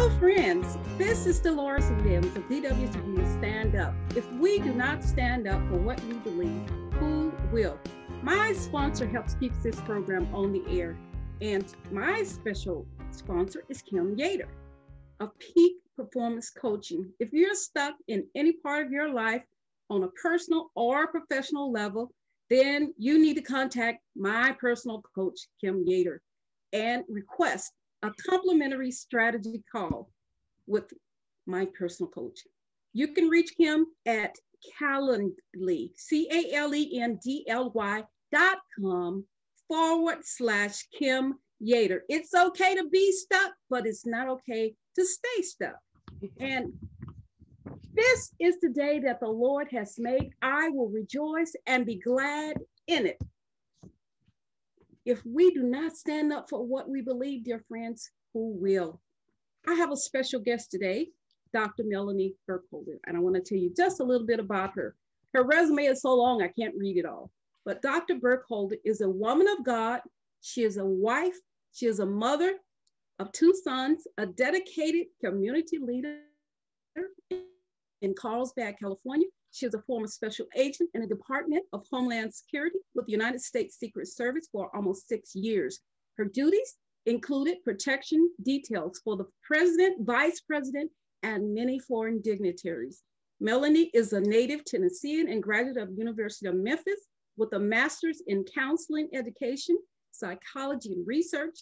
Hello, friends. This is Dolores Williams of DWTV Stand Up. If we do not stand up for what we believe, who will? My sponsor helps keep this program on the air, and my special sponsor is Kim Yater of Peak Performance Coaching. If you're stuck in any part of your life on a personal or professional level, then you need to contact my personal coach, Kim Yater, and request a complimentary strategy call with my personal coach. You can reach Kim at Calendly, C A L E N D L Y dot com forward slash Kim Yater. It's okay to be stuck, but it's not okay to stay stuck. And this is the day that the Lord has made. I will rejoice and be glad in it. If we do not stand up for what we believe, dear friends, who will? I have a special guest today, Dr. Melanie Burkholder, and I want to tell you just a little bit about her. Her resume is so long, I can't read it all. But Dr. Burkholder is a woman of God. She is a wife. She is a mother of two sons, a dedicated community leader in Carlsbad, California. She was a former special agent in the Department of Homeland Security with the United States Secret Service for almost six years. Her duties included protection details for the president, vice president, and many foreign dignitaries. Melanie is a native Tennessean and graduate of University of Memphis with a master's in counseling education, psychology, and research,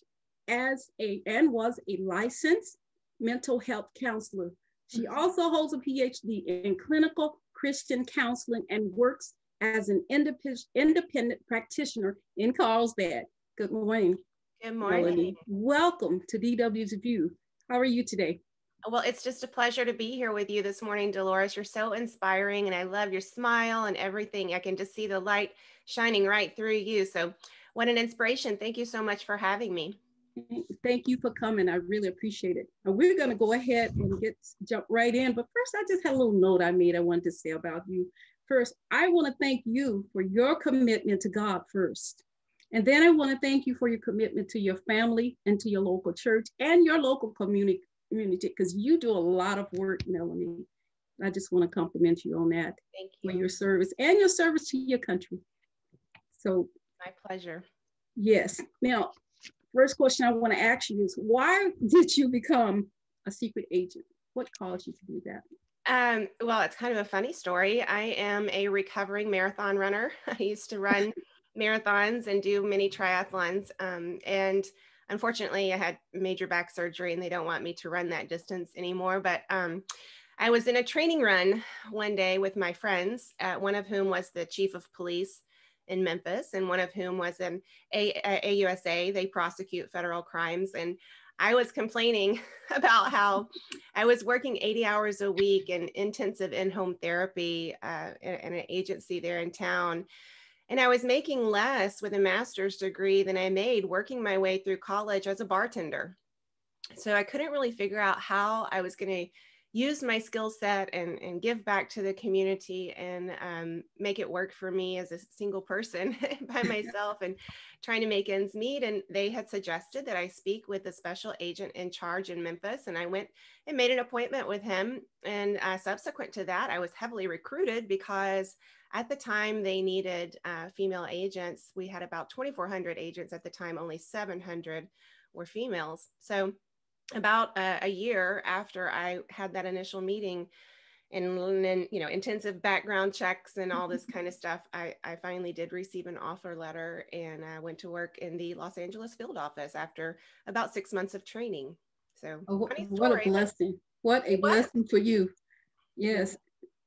as a and was a licensed mental health counselor. She mm-hmm. also holds a PhD in clinical Christian counseling and works as an independent, independent practitioner in Carlsbad. Good morning. Good morning. Melanie. Welcome to DW's View. How are you today? Well, it's just a pleasure to be here with you this morning, Dolores. You're so inspiring, and I love your smile and everything. I can just see the light shining right through you. So, what an inspiration. Thank you so much for having me. Thank you for coming. I really appreciate it. And we're going to go ahead and get jump right in. But first, I just had a little note I made I wanted to say about you. First, I want to thank you for your commitment to God first. And then I want to thank you for your commitment to your family and to your local church and your local community community because you do a lot of work, Melanie. I just want to compliment you on that. Thank you. For your service and your service to your country. So my pleasure. Yes. Now, first question I want to ask you is why did you become a secret agent? What caused you to do that? Um, well, it's kind of a funny story. I am a recovering marathon runner. I used to run marathons and do many triathlons. Um, and unfortunately, I had major back surgery and they don't want me to run that distance anymore. But um, I was in a training run one day with my friends, uh, one of whom was the chief of police in Memphis, and one of whom was an a- a- AUSA. They prosecute federal crimes. And I was complaining about how I was working 80 hours a week in intensive in home therapy uh, in, in an agency there in town and I was making less with a master's degree than I made working my way through college as a bartender. So I couldn't really figure out how I was going to use my skill set and, and give back to the community and um, make it work for me as a single person by myself and trying to make ends meet. And they had suggested that I speak with the special agent in charge in Memphis. And I went and made an appointment with him. And uh, subsequent to that, I was heavily recruited because at the time, they needed uh, female agents. We had about 2,400 agents at the time, only 700 were females. So, about a, a year after I had that initial meeting, and then you know intensive background checks and all this kind of stuff I, I finally did receive an offer letter and i went to work in the los angeles field office after about six months of training. So oh, what a blessing. What a blessing for you. Yes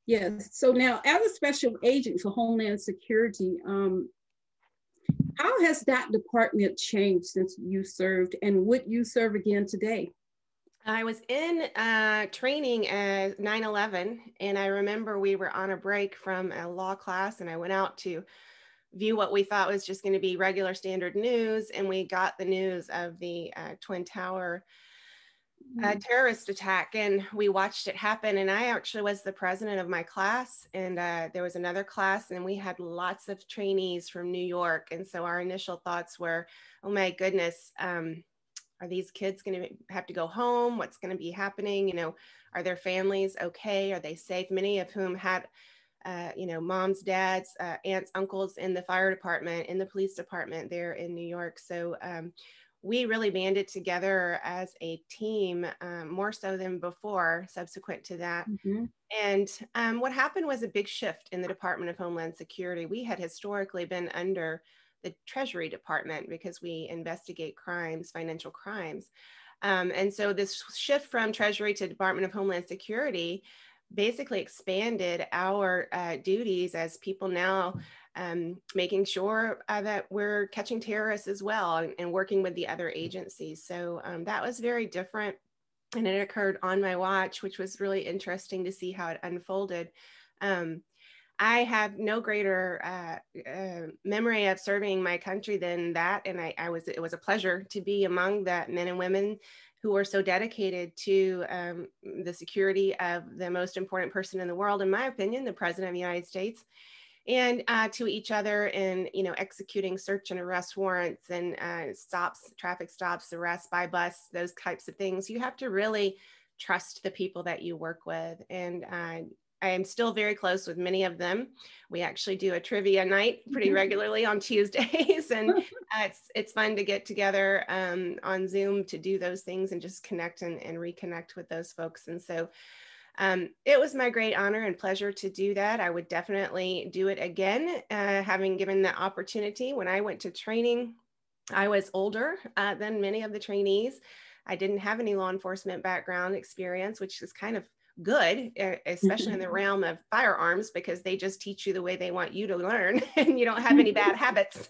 Yes. So now, as a special agent for Homeland Security, um, how has that department changed since you served, and would you serve again today? I was in uh, training at 9 11, and I remember we were on a break from a law class, and I went out to view what we thought was just going to be regular standard news, and we got the news of the uh, Twin Tower a mm-hmm. terrorist attack and we watched it happen and i actually was the president of my class and uh, there was another class and we had lots of trainees from new york and so our initial thoughts were oh my goodness um, are these kids going to have to go home? What's going to be happening? You know, are their families okay? Are they safe? Many of whom had, uh, you know, moms, dads, uh, aunts, uncles in the fire department, in the police department there in New York. So um, we really banded together as a team um, more so than before, subsequent to that. Mm-hmm. And um, what happened was a big shift in the Department of Homeland Security. We had historically been under the Treasury Department because we investigate crimes, financial crimes. Um, and so this shift from Treasury to Department of Homeland Security basically expanded our uh, duties as people now um, making sure uh, that we're catching terrorists as well and, and working with the other agencies. So um, that was very different. And it occurred on my watch, which was really interesting to see how it unfolded. Um, I have no greater uh, uh, memory of serving my country than that, and I, I, was it was a pleasure to be among that men and women who were so dedicated to um, the security of the most important person in the world, in my opinion, the President of the United States, and uh, to each other in you know executing search and arrest warrants and uh, stops, traffic stops, arrests buy-bust, those types of things. You have to really trust the people that you work with, and uh, I am still very close with many of them. We actually do a trivia night pretty mm-hmm. regularly on Tuesdays, and uh, it's it's fun to get together um, on Zoom to do those things and just connect and, and reconnect with those folks. And so, um, it was my great honor and pleasure to do that. I would definitely do it again, uh, having given the opportunity. When I went to training, I was older uh, than many of the trainees. I didn't have any law enforcement background experience, which is kind of good, especially in the realm of firearms, because they just teach you the way they want you to learn and you don't have any bad habits.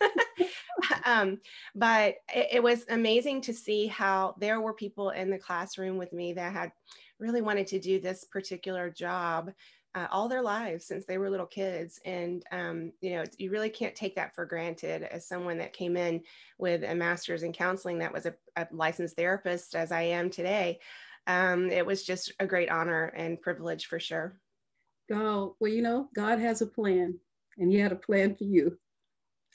um, but it, it, was amazing to see how there were people in the classroom with me that had really wanted to do this particular job. Uh, all their lives since they were little kids and um, you know you really can't take that for granted as someone that came in with a master's in counseling that was a, a licensed therapist as i am today um, it was just a great honor and privilege for sure. Oh, well, you know, God has a plan and he had a plan for you.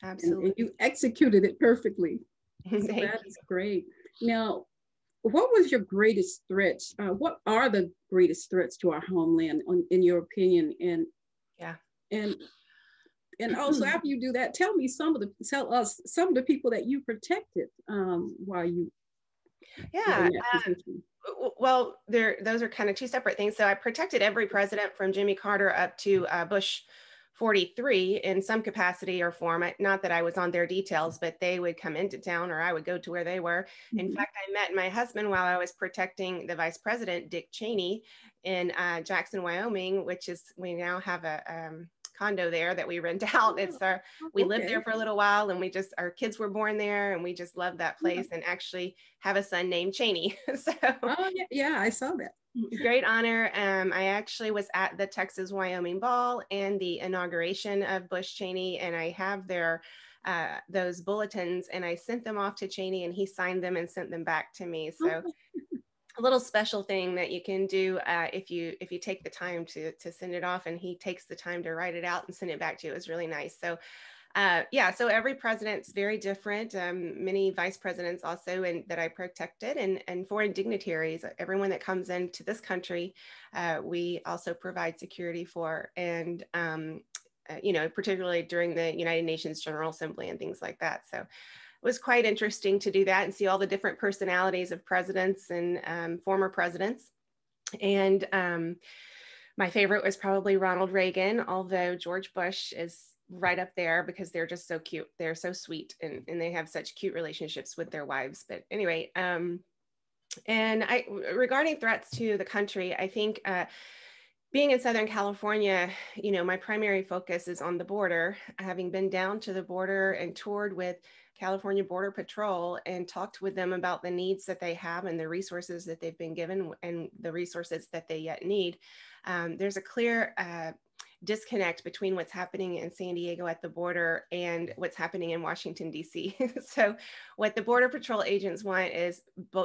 Absolutely. And, and you executed it perfectly. so that is great. Now, what was your greatest threat? Uh, what are the greatest threats to our homeland, on, in your opinion? And yeah, and and also after you do that, tell me some of the tell us some of the people that you protected um, while you. Yeah, well, there those are kind of two separate things. So I protected every president from Jimmy Carter up to uh, Bush 43 in some capacity or form. Not that I was on their details, but they would come into town or I would go to where they were. Mm-hmm. In fact, I met my husband while I was protecting the vice president, Dick Cheney, in uh, Jackson, Wyoming, which is we now have a um, condo there that we rent out. It's our we okay. lived there for a little while and we just our kids were born there and we just love that place and actually have a son named Cheney. so oh, yeah, yeah, I saw that. Great honor. Um, I actually was at the Texas Wyoming Ball and the inauguration of Bush Cheney, and I have their uh, those bulletins and I sent them off to Cheney and he signed them and sent them back to me. So oh a little special thing that you can do uh, if you if you take the time to to send it off and he takes the time to write it out and send it back to you is really nice. So uh, yeah so every president's very different um, many vice presidents also and that i protected and and foreign dignitaries everyone that comes into this country uh, we also provide security for and um, uh, you know particularly during the united nations general assembly and things like that. So was quite interesting to do that and see all the different personalities of presidents and um, former presidents. And um, my favorite was probably Ronald Reagan, although George Bush is right up there because they're just so cute. They're so sweet and, and they have such cute relationships with their wives. But anyway, um, and I regarding threats to the country, I think uh, being in Southern California, you know, my primary focus is on the border. Having been down to the border and toured with California Border Patrol and talked with them about the needs that they have and the resources that they've been given and the resources that they yet need. Um, there's a clear uh, disconnect between what's happening in San Diego at the border and what's happening in Washington, D.C. so, what the Border Patrol agents want is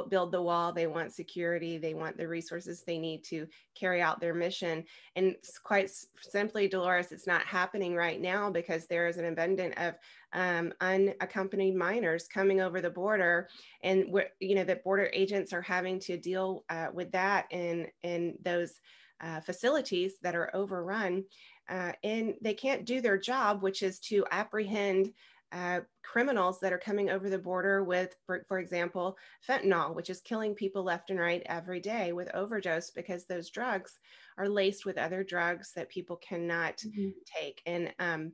build the wall. They want security. They want the resources they need to carry out their mission. And quite simply, Dolores, it's not happening right now because there is an abundance of um, unaccompanied minors coming over the border, and you know that border agents are having to deal uh, with that in in those. Uh, facilities that are overrun uh, and they can't do their job, which is to apprehend uh, criminals that are coming over the border with, for, for, example, fentanyl, which is killing people left and right every day with overdose because those drugs are laced with other drugs that people cannot mm-hmm. take. And um,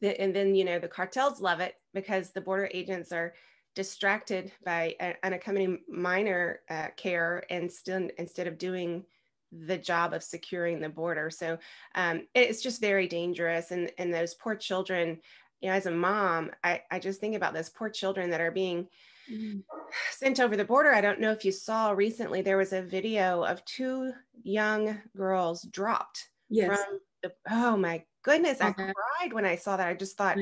the, and then you know the cartels love it because the border agents are distracted by an unaccompanied minor uh, care and still instead of doing the job of securing the border. So um, it's just very dangerous. And, and those poor children, you know, as a mom, I, I just think about those poor children that are being mm. sent over the border. I don't know if you saw recently, there was a video of two young girls dropped yes. from the, oh my goodness. I cried when I saw that. I just thought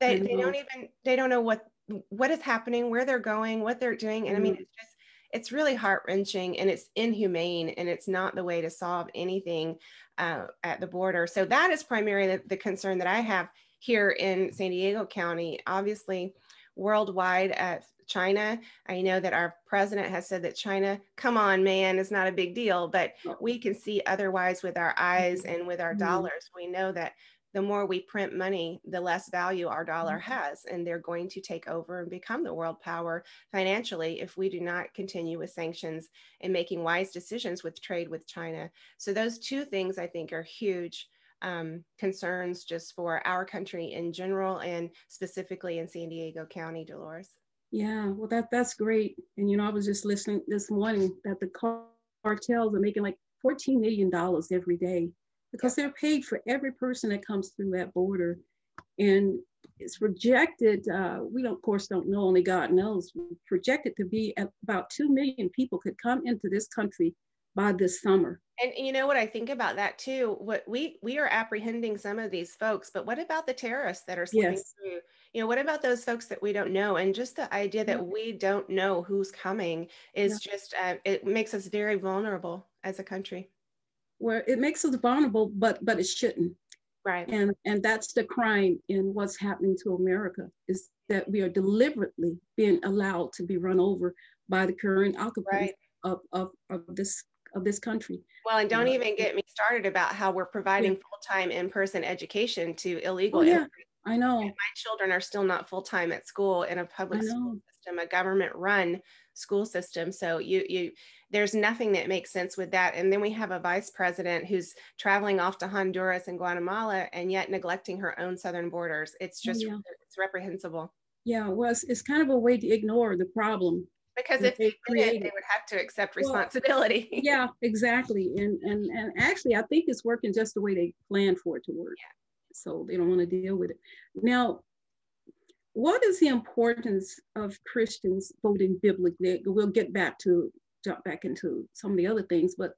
they, they don't even, they don't know what, what is happening, where they're going, what they're doing. And mm. I mean, mm. it's just, it's really heart wrenching and it's inhumane and it's not the way to solve anything uh, at the border. So that is primarily the, the concern that I have here in San Diego County. Obviously, worldwide at China. I know that our president has said that China, come on, man, is not a big deal, but we can see otherwise with our eyes and with our mm-hmm. dollars. We know that the more we print money, the less value our dollar mm-hmm. has. And they're going to take over and become the world power financially if we do not continue with sanctions and making wise decisions with trade with China. So, those two things I think are huge um, concerns just for our country in general and specifically in San Diego County, Dolores. Yeah, well, that that's great. And you know, I was just listening this morning that the cartels are making like $14 million every day because they're paid for every person that comes through that border. And it's projected, uh, we don't, of course don't know, only God knows, projected to be about 2 million people could come into this country by this summer. And you know what I think about that too? What we we are apprehending some of these folks, but what about the terrorists that are slipping yes. through? You know, what about those folks that we don't know? And just the idea that we don't know who's coming is just uh, it makes us very vulnerable as a country where it makes us vulnerable, but but it shouldn't. Right. And and that's the crime in what's happening to America is that we are deliberately being allowed to be run over by the current occupants right. of, of, of this of this country. Well, and don't even get me started about how we're providing yeah. full-time in-person education to illegal oh, yeah. I know. And my children are still not full-time at school in a public school system, a government run school system. So you you there's nothing that makes sense with that. And then we have a vice president who's traveling off to Honduras and Guatemala and yet neglecting her own southern borders. It's oh, just yeah. it's reprehensible. Yeah, well, it's, it's, kind of a way to ignore the problem. Because if they created, they would have to accept responsibility. Well, yeah, exactly. And and and actually, I think it's working just the way they planned for it to work. Yeah. So they don't want to deal with it. Now, what is the importance of Christians voting biblically? We'll get back to jump back into some of the other things, but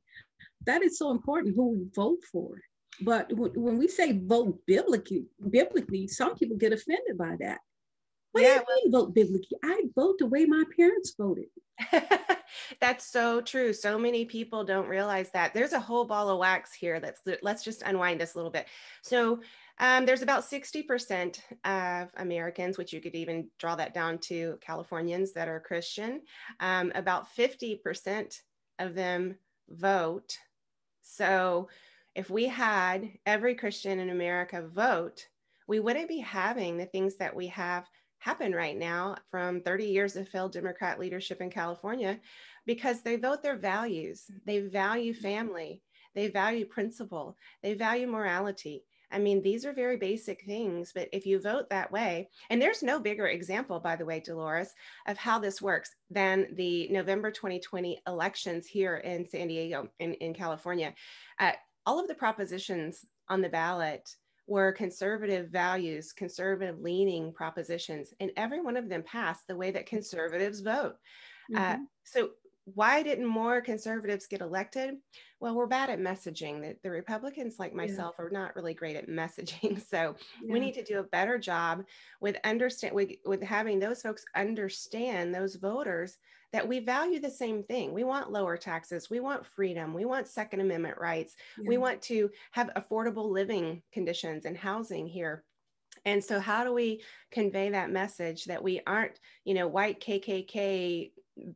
that is so important who we vote for. But when we say vote biblically, biblically, some people get offended by that. What yeah, do you mean vote biblically? I vote the way my parents voted. That's so true. So many people don't realize that. There's a whole ball of wax here. That's let's just unwind this a little bit. So um, there's about 60% of Americans, which you could even draw that down to Californians that are Christian. Um, about 50% of them vote. So if we had every Christian in America vote, we wouldn't be having the things that we have happen right now from 30 years of failed Democrat leadership in California because they vote their values. They value family, they value principle, they value morality. I mean, these are very basic things, but if you vote that way, and there's no bigger example, by the way, Dolores, of how this works than the November 2020 elections here in San Diego, in, in California. Uh, all of the propositions on the ballot were conservative values, conservative leaning propositions, and every one of them passed the way that conservatives vote. Uh, mm-hmm. Uh, so why didn't more conservatives get elected? Well, we're bad at messaging. The, the Republicans, like myself, yeah. are not really great at messaging. So yeah. we need to do a better job with understand with, with having those folks understand those voters that we value the same thing. We want lower taxes. We want freedom. We want Second Amendment rights. Yeah. We want to have affordable living conditions and housing here. And so, how do we convey that message that we aren't, you know, white KKK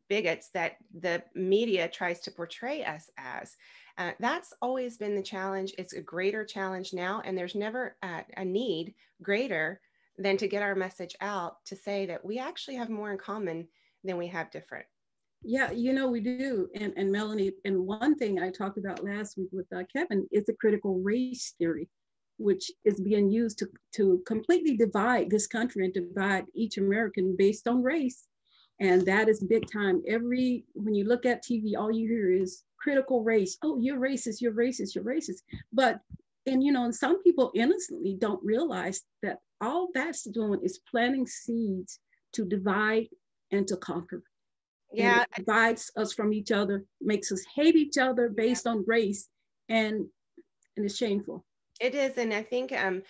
bigots that the media tries to portray us as? Uh, that's always been the challenge. It's a greater challenge now, and there's never a, need greater than to get our message out to say that we actually have more in common than we have different. Yeah, you know, we do. And, and Melanie, and one thing I talked about last week with uh, Kevin is the critical race theory, which is being used to, to completely divide this country and divide each American based on race. And that is big time. Every, when you look at TV, all you hear is critical race. Oh, you're racist, you're racist, you're racist. But, and you know, and some people innocently don't realize that all that's doing is planting seeds to divide and to conquer. Yeah. And divides us from each other, makes us hate each other based yeah. on race, and and it's shameful. It is, and I think um,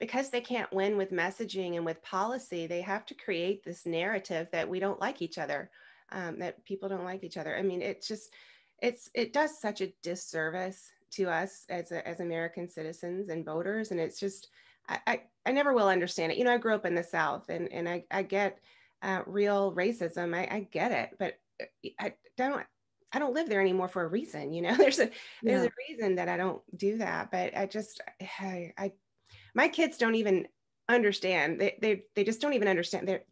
because they can't win with messaging and with policy, they have to create this narrative that we don't like each other, um, that people don't like each other. I mean, it's just it's it does such a disservice to us as a, as American citizens and voters, and it's just I, I, I never will understand it. You know, I grew up in the South, and and I I get uh, real racism. I, I, get it, but uh, I don't. I don't live there anymore for a reason. You know, there's a there's yeah. a reason that I don't do that. But I just I, I my kids don't even understand. They they they just don't even understand. They're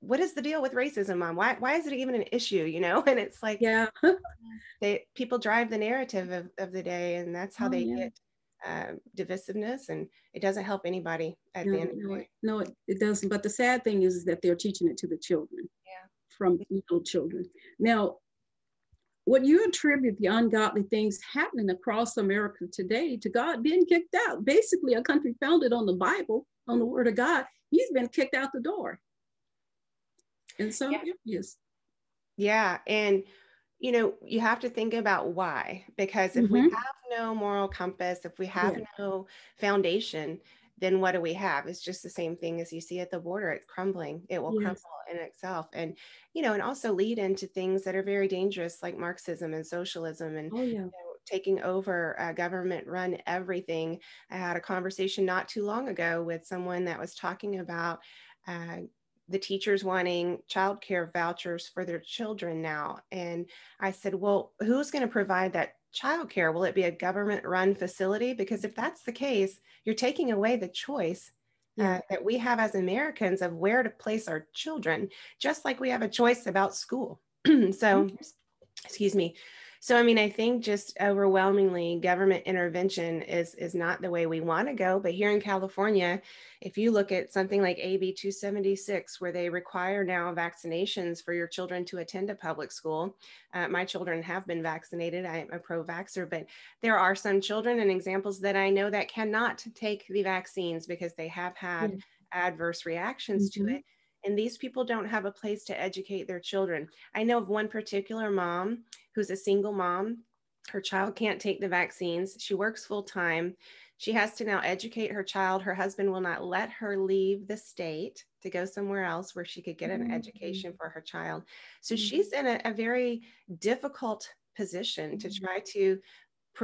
what is the deal with racism mom why why is it even an issue you know and it's like yeah they people drive the narrative of, of the day and that's how oh, they yeah. get uh, divisiveness and it doesn't help anybody at no, the end of the day. No, it, it doesn't. But the sad thing is, is that they're teaching it to the children. Yeah. From little children. Now, what you attribute the ungodly things happening across America today to God being kicked out, basically a country founded on the Bible, on the word of God, he's been kicked out the door in some yeah. areas. Yeah. And you know, you have to think about why, because if mm-hmm. we have no moral compass, if we have yeah. no foundation, then what do we have? It's just the same thing as you see at the border. It's crumbling. It will yes. crumble in itself. And, you know, and also lead into things that are very dangerous like Marxism and socialism and oh, yeah. you know, taking over uh, government run everything. I had a conversation not too long ago with someone that was talking about uh, the teachers wanting childcare vouchers for their children now. And I said, well, who's going to provide that childcare? Will it be a government run facility? Because if that's the case, you're taking away the choice uh, that we have as Americans of where to place our children, just like we have a choice about school. so, mm-hmm. excuse me. So, I mean, I think just overwhelmingly government intervention is, is not the way we want to go. But here in California, if you look at something like AB 276, where they require now vaccinations for your children to attend a public school, uh, my children have been vaccinated. I'm a pro vaxxer, but there are some children and examples that I know that cannot take the vaccines because they have had mm-hmm. adverse reactions mm-hmm. to it and these people don't have a place to educate their children. I know of one particular mom who's a single mom. Her child can't take the vaccines. She works full time. She has to now educate her child. Her husband will not let her leave the state to go somewhere else where she could get an mm-hmm. education for her child. So mm-hmm. she's in a, a, very difficult position to mm-hmm. try to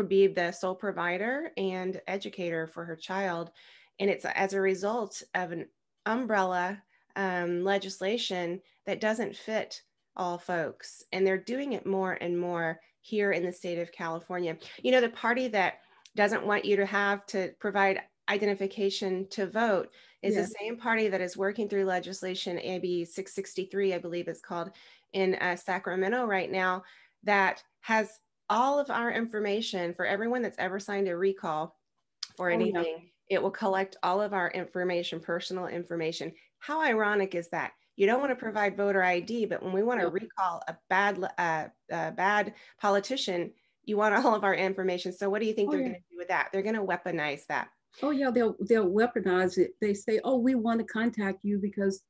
be the sole provider and educator for her child. And it's as a result of an umbrella um, legislation that doesn't fit all folks. And they're doing it more and more here in the state of California. You know, the party that doesn't want you to have to provide identification to vote is yeah. the same party that is working through legislation AB 663, I believe it's called, in uh, Sacramento right now, that has all of our information for everyone that's ever signed a recall for anything. Oh, yeah. It will collect all of our information, personal information, how ironic is that? You don't want to provide voter ID, but when we want to recall a bad, uh, a bad politician, you want all of our information. So what do you think oh, they're yeah. going to do with that? They're going to weaponize that. Oh yeah, they'll they'll weaponize it. They say, "Oh, we want to contact you because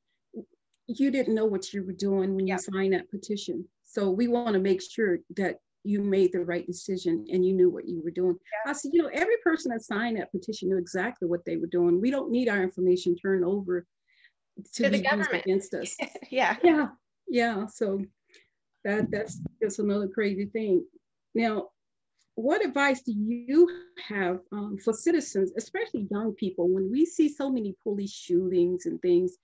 you didn't know what you were doing when you signed that petition." So we want to make sure that you made the right decision and you knew what you were doing. I said, you know, every person that signed that petition knew exactly what they were doing. We don't need our information turned over to, to the government against us. yeah. Yeah. Yeah. So that that's just another crazy thing. Now, what advice do you have um, for citizens, especially young people, when we see so many police shootings and things,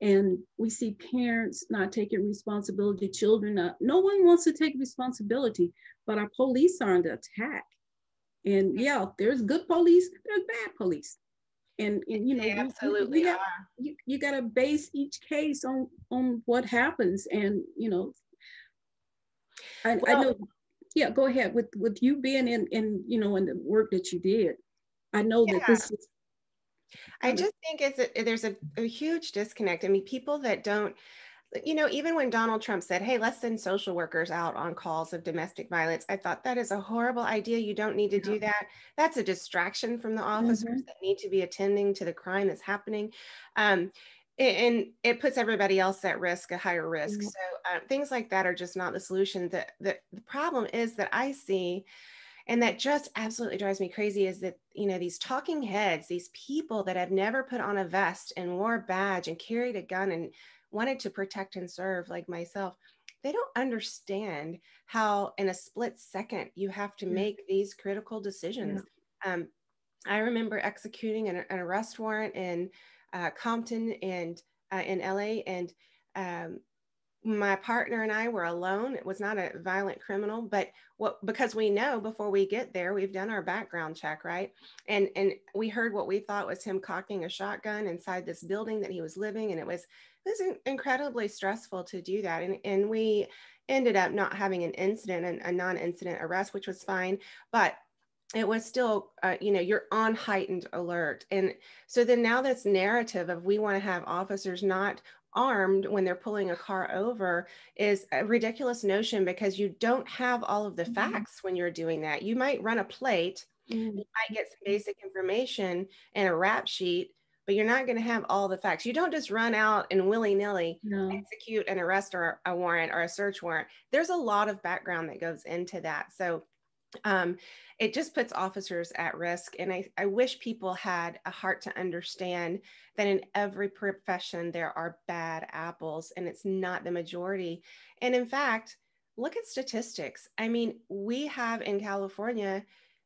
and we see parents not taking responsibility, children not, no one wants to take responsibility, but our police are under attack. And yeah, there's good police, there's bad police. And, and you know, they absolutely you, you, you, you got to base each case on on what happens. And you know, I, well, I know yeah, go ahead with with you being in in you know in the work that you did. I know yeah. that this is. I just think it's a, there's a, a huge disconnect. I mean, people that don't, you know, even when Donald Trump said, "Hey, let's send social workers out on calls of domestic violence," I thought that is a horrible idea. You don't need to do that. That's a distraction from the officers mm-hmm. that need to be attending to the crime that's happening. Um, and it puts everybody else at risk a higher risk mm-hmm. so uh, things like that are just not the solution the, the, the problem is that i see and that just absolutely drives me crazy is that you know these talking heads these people that have never put on a vest and wore a badge and carried a gun and wanted to protect and serve like myself they don't understand how in a split second you have to make these critical decisions yeah. um, i remember executing an, an arrest warrant in uh, Compton and uh, in LA, and um, my partner and I were alone. It was not a violent criminal, but what because we know before we get there, we've done our background check, right? And and we heard what we thought was him cocking a shotgun inside this building that he was living, and it was it was incredibly stressful to do that. And and we ended up not having an incident, and a non-incident arrest, which was fine, but it was still uh, you know you're on heightened alert and so then now this narrative of we want to have officers not armed when they're pulling a car over is a ridiculous notion because you don't have all of the mm-hmm. facts when you're doing that you might run a plate mm-hmm. you might get some basic information and a rap sheet but you're not going to have all the facts you don't just run out and willy-nilly no. execute an arrest or a warrant or a search warrant there's a lot of background that goes into that so um, it just puts officers at risk. And I, I wish people had a heart to understand that in every profession there are bad apples and it's not the majority. And in fact, look at statistics. I mean, we have in California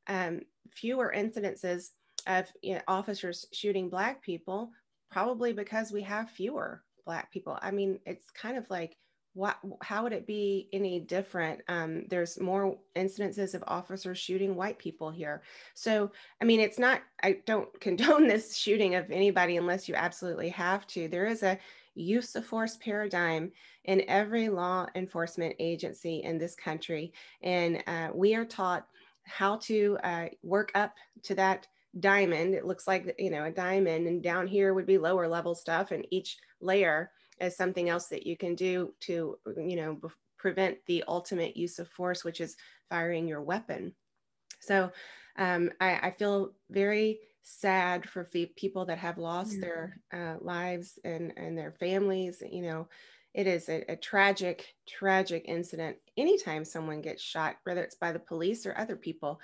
um, fewer incidences of you know, officers shooting Black people, probably because we have fewer Black people. I mean, it's kind of like, how would it be any different? Um, there's more incidences of officers shooting white people here. So, I mean, it's not, I don't condone this shooting of anybody unless you absolutely have to. There is a use of force paradigm in every law enforcement agency in this country. And uh, we are taught how to uh, work up to that diamond. It looks like, you know, a diamond, and down here would be lower level stuff, and each layer as something else that you can do to, you know, prevent the ultimate use of force, which is firing your weapon. So um, I, I, feel very sad for people that have lost mm-hmm. their uh, lives and, and their families. You know, it is a, a, tragic, tragic incident anytime someone gets shot, whether it's by the police or other people.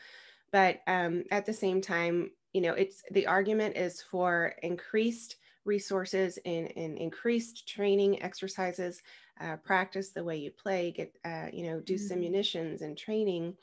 But um, at the same time, you know, it's the argument is for increased resources and, and increased training exercises, uh, practice the way you play, get, uh, you know, do mm-hmm. Simunitions and training.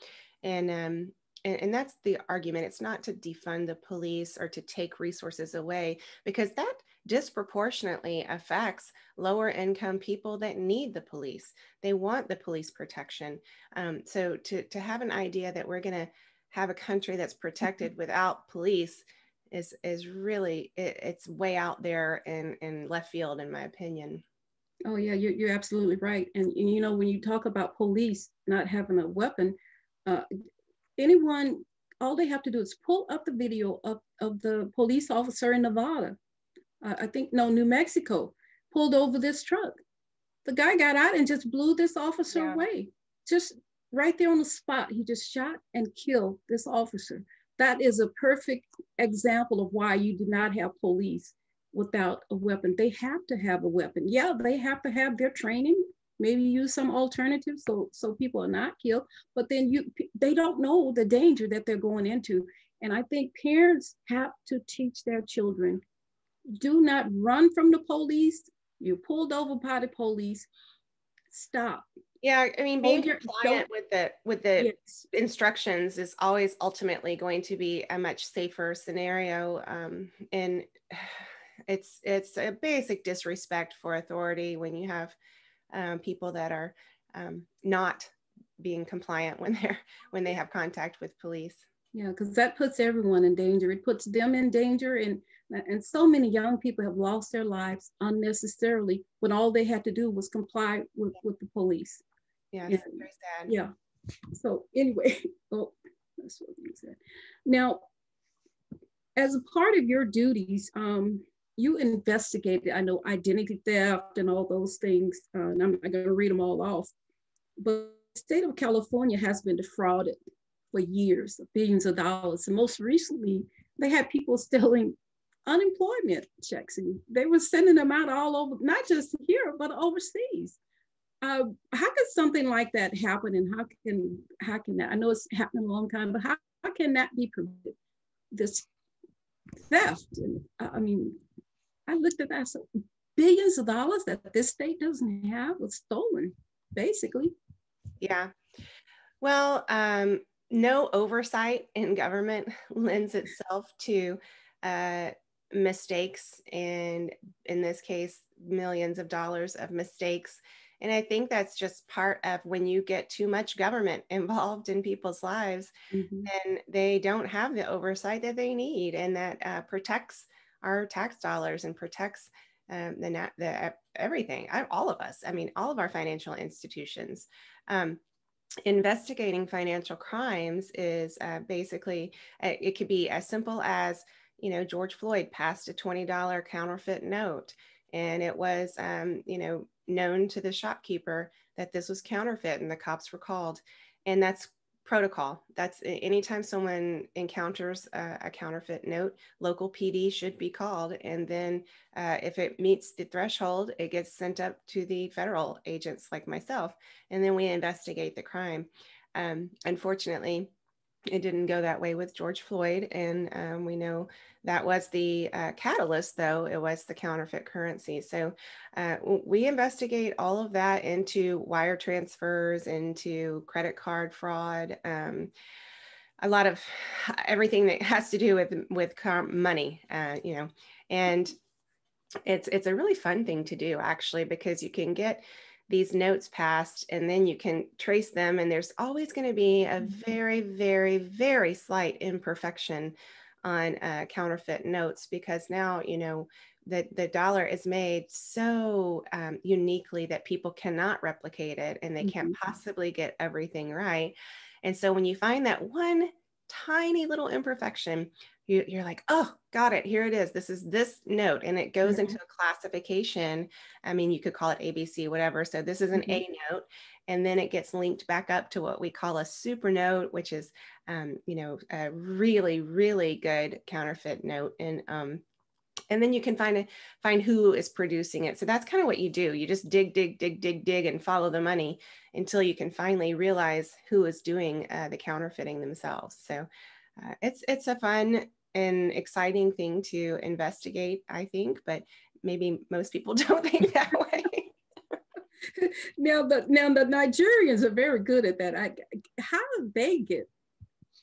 And, um, and, and that's the argument. It's not to defund the police or to take resources away because that disproportionately affects lower income people that need the police. They want the police protection. Um, so to, to have an idea that we're going to have a country that's mm-hmm. protected without police is is really it, it's way out there in in left field in my opinion. Oh yeah you're, you're absolutely right. And, and you know when you talk about police not having a weapon uh, anyone all they have to do is pull up the video of, of the police officer in nevada. Uh, i think no new mexico pulled over this truck. The guy got out and just blew this officer yeah. away. Just right there on the spot he just shot and killed this officer that is a perfect example of why you do not have police without a weapon. They have to have a weapon. Yeah, they have to have their training, maybe use some alternatives so so people are not killed but then you they don't know the danger that they're going into and i think parents have to teach their children do not run from the police you're pulled over by the police stop yeah i mean being compliant with the with the yes. instructions is always ultimately going to be a much safer scenario um, and it's it's a basic disrespect for authority when you have um, people that are um, not being compliant when they're when they have contact with police. Yeah because that puts everyone in danger. It puts them in danger and and so many young people have lost their lives unnecessarily when all they had to do was comply with, with the police yeah and, very sad yeah so anyway oh that's what you said now as a part of your duties um, you investigated, I know identity theft and all those things, uh, and I'm not going to read them all off, but the state of California has been defrauded for years, billions of dollars. And most recently, they had people stealing unemployment checks and they were sending them out all over, not just here, but overseas. Uh, how could something like that happen and how can how can that i know it's happened a long time but how, how can that be prevented this theft and i mean I looked at that, so billions of dollars that this state doesn't have was stolen, basically. Yeah. Well, um, no oversight in government lends itself to uh, mistakes, and in this case, millions of dollars of mistakes. And I think that's just part of when you get too much government involved in people's lives, mm-hmm. then they don't have the oversight that they need and that uh, protects our tax dollars and protects um, the, the everything, all of us. I mean, all of our financial institutions. Um, investigating financial crimes is uh, basically uh, it could be as simple as you know George Floyd passed a twenty dollar counterfeit note, and it was um, you know known to the shopkeeper that this was counterfeit, and the cops were called, and that's protocol. That's anytime someone encounters a, a, counterfeit note, local PD should be called. And then uh, if it meets the threshold, it gets sent up to the federal agents like myself. And then we investigate the crime. Um, unfortunately, it didn't go that way with George Floyd. And um, we know that was the uh, catalyst, though, it was the counterfeit currency. So uh, we investigate all of that into wire transfers, into credit card fraud. Um, a lot of everything that has to do with with money, uh, you know, and it's it's a really fun thing to do actually because you can get these notes passed and then you can trace them and there's always going to be a mm-hmm. very very very slight imperfection on uh, counterfeit notes because now you know the, the dollar is made so um, uniquely that people cannot replicate it and they can't mm-hmm. possibly get everything right and so when you find that one tiny little imperfection you, are like, oh, got it. Here it is. This is this note. And it goes mm-hmm. into a classification. I mean, you could call it ABC, whatever. So this is an mm-hmm. A note. And then it gets linked back up to what we call a super note, which is, um, you know, a really, really good counterfeit note. And, um, and then you can find a, find who is producing it. So that's kind of what you do. You just dig, dig, dig, dig, dig, and follow the money until you can finally realize who is doing uh, the counterfeiting themselves. So uh, it's it's a fun an exciting thing to investigate, I think, but maybe most people don't think that way. now the now the Nigerians are very good at that. I, how do they get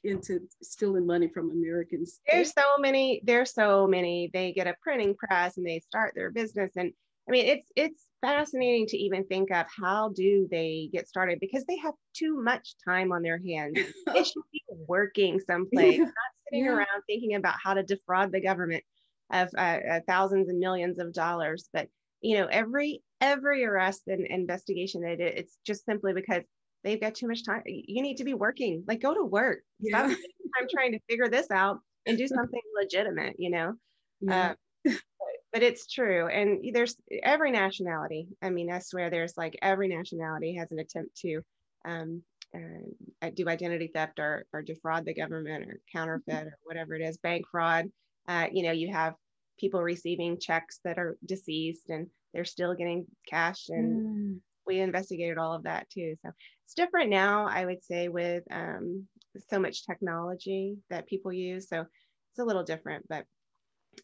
into stealing money from Americans? There's so many. There's so many. They get a printing press and they start their business. And I mean, it's it's fascinating to even think of how do they get started because they have too much time on their hands. they should be working someplace, not sitting yeah. around thinking about how to defraud the government of uh, uh, thousands and millions of dollars. But you know, every every arrest and investigation they did, it's just simply because they've got too much time. You need to be working. Like go to work. Yeah. I'm trying to figure this out and do something legitimate. You know. Yeah. Uh, but it's true and there's every nationality i mean i swear there's like every nationality has an attempt to um, uh, do identity theft or, or defraud the government or counterfeit or whatever it is, bank fraud. Uh, you know, you have people receiving checks that are deceased and they're still getting cash and mm. we investigated all of that too. So it's different now, I would say, with um, so much technology that people use. So it's a little different, but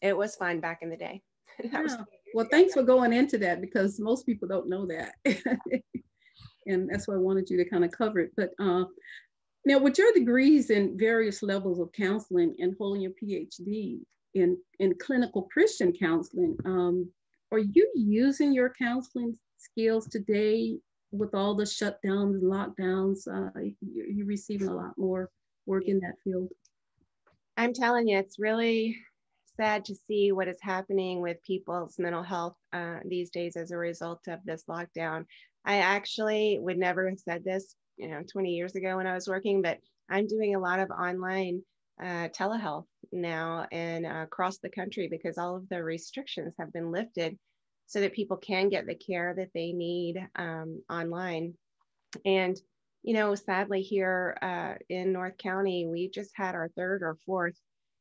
it was fun back in the day. Well, thanks for going into that because most people don't know that. and that's why I wanted you to kind of cover it. But uh, now, with your degrees in various levels of counseling and holding your PhD in, in clinical Christian counseling, um, are you using your counseling skills today with all the shutdowns and lockdowns? Uh, you're receiving a lot more work in that field. I'm telling you, it's really sad to see what is happening with people's mental health uh, these days as a result of this lockdown. I actually would never have said this, you know, 20 years ago when I was working, but I'm doing a lot of online uh, telehealth now and uh, across the country because all of the restrictions have been lifted so that people can get the care that they need um, online. And, you know, sadly, here uh, in North County, we just had our third or fourth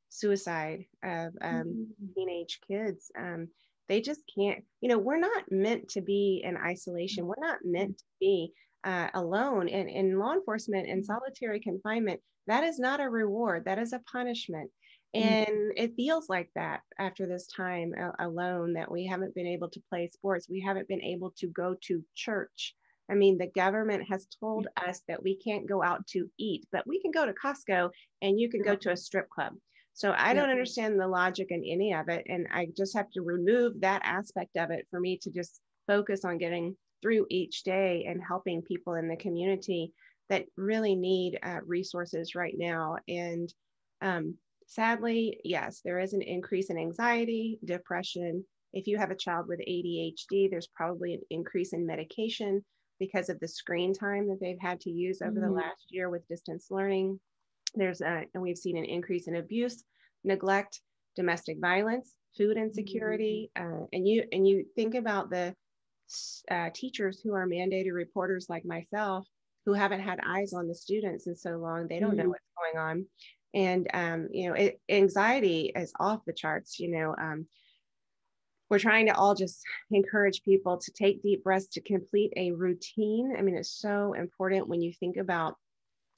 suicide of um, mm-hmm. teenage kids. Um, they just can't, you know, we're not meant to be in isolation. We're not meant to be uh, alone. And in law enforcement and solitary confinement, that is not a reward, that is a punishment. Mm-hmm. And it feels like that after this time alone that we haven't been able to play sports. We haven't been able to go to church. I mean, the government has told us that we can't go out to eat, but we can go to Costco and you can go to a strip club. So I don't understand the logic in any of it. And I just have to remove that aspect of it for me to just focus on getting through each day and helping people in the community that really need uh, resources right now. And um, Sadly, yes, there is an increase in anxiety, depression. If you have a child with ADHD, there's probably an increase in medication because of the screen time that they've had to use over mm-hmm. the last year with distance learning. There's a, and we've seen an increase in abuse, neglect, domestic violence, food insecurity, mm-hmm. uh, and you and you think about the uh, teachers who are mandated reporters like myself who haven't had eyes on the students in so long they don't mm-hmm. know what's going on and um, you know it, anxiety is off the charts you know um, we're trying to all just encourage people to take deep breaths to complete a routine i mean it's so important when you think about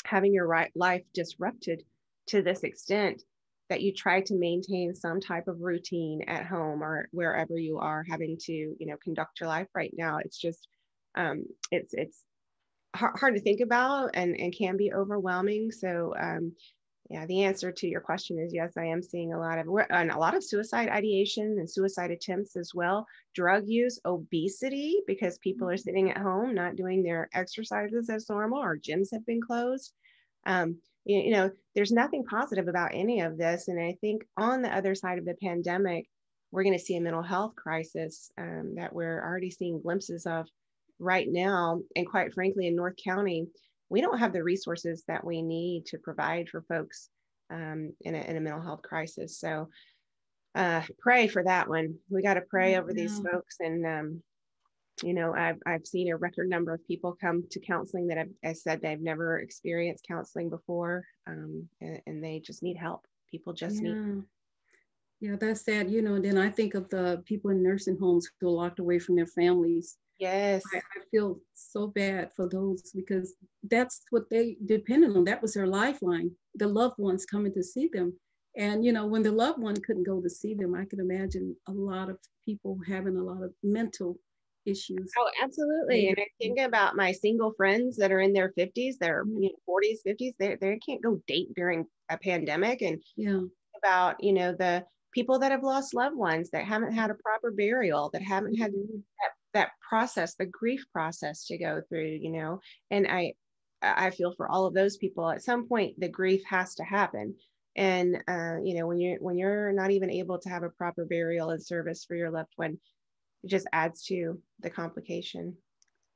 having your right life disrupted to this extent that you try to maintain some type of routine at home or wherever you are having to you know conduct your life right now. It's just um, it's it's hard to think about and, and can be overwhelming. So um, yeah, the answer to your question is yes, I am seeing a lot of and a lot of suicide ideation and suicide attempts as well. Drug use, obesity, because people are sitting at home not doing their exercises as normal, or gyms have been closed. Um, you, you know, there's nothing positive about any of this, and I think on the other side of the pandemic, we're going to see a mental health crisis um, that we're already seeing glimpses of right now. And quite frankly, in North County, we don't have the resources that we need to provide for folks um, in, a, in a mental health crisis. So uh, pray for that one. We got to pray over these folks. And, um, you know, I've, I've seen a record number of people come to counseling that have, have said they've never experienced counseling before um, and, and, they just need help. People just yeah. need. Yeah, that's sad. You know, then I think of the people in nursing homes who are locked away from their families Yes. I, I, feel so bad for those because that's what they depended on. That was their lifeline, the loved ones coming to see them. And, you know, when the loved one couldn't go to see them, I can imagine a lot of people having a lot of mental issues. Oh, absolutely. And I think about my single friends that are in their 50s, they're you know, 40s, 50s, they, they can't go date during a pandemic. And yeah, about, you know, the people that have lost loved ones that haven't had a proper burial, that haven't had mm-hmm. that that process the grief process to go through you know and i i feel for all of those people at some point the grief has to happen. And uh, you know when you're when you're not even able to have a proper burial and service for your loved one it just adds to the complication.